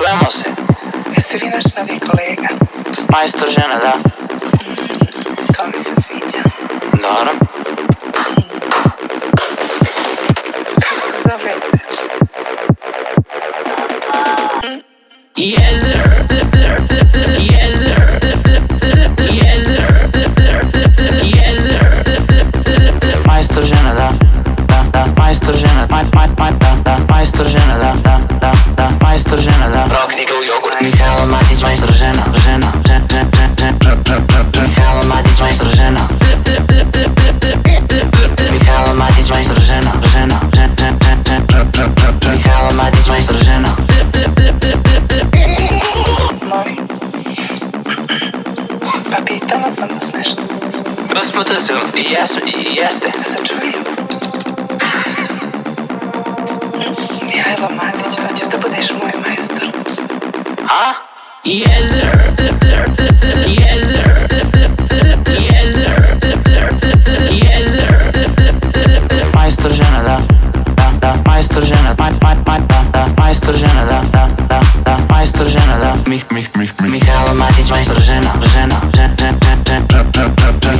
čujemo se. Jeste vi naš novi kolega? Majstor žena, da. To mi se sviđa. Dobro. Kako se zovete? Yes, sir. Yes, sir. Yes, sir. Yes, sir. Majstor žena, da. Da, da, majstor žena, da, da, majstor majstor žena, da. Rok knjiga u jogurt Mihajlo Matić, majstor žena, žena, žena, žena, žena, Mihajlo Matić, majstor žena. Mihajlo Matić, majstor žena, žena, žena, žena, žena, Mihajlo Matić, majstor žena. Molim. Pa pitala sam vas nešto. Gospoda se, jes, jeste. Da se čujem. Mihajlo Matić, hoćeš da budeš Majstor žena, da, da, da, majstor žena, maj, maj, maj, da, da, majstor žena, da, da, da, da, majstor žena, da, mih, mih, mih, mih. Mihála Matič, majstor žena, žena, žena, žena, žena, žena, žena, žena, žena,